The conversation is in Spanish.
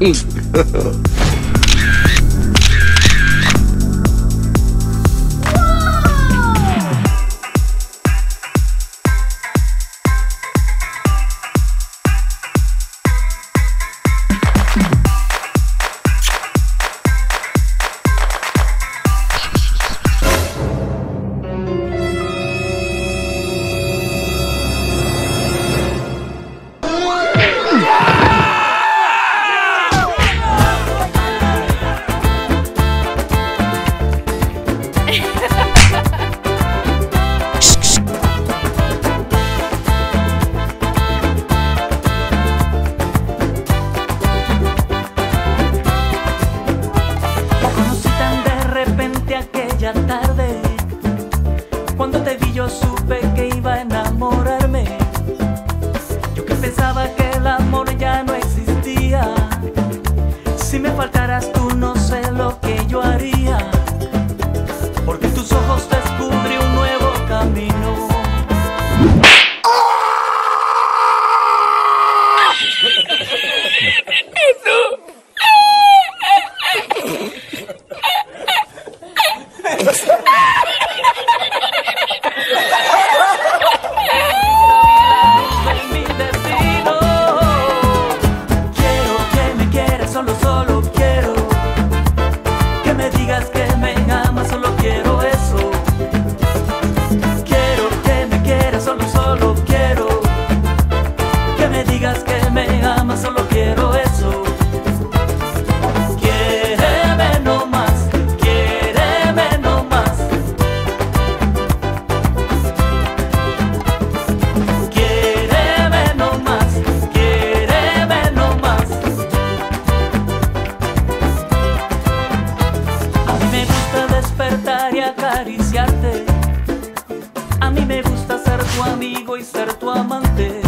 hum enamorarme. Yo que pensaba que el amor ya no existía. Si me faltaras tú no sé lo que yo haría. Porque tus ojos descubrí un nuevo camino. de me digas que me amas, solo quiero eso. Quiero que me quieras, solo, solo quiero. Que me digas que acariciarte. A mí me gusta ser tu amigo y ser tu amante.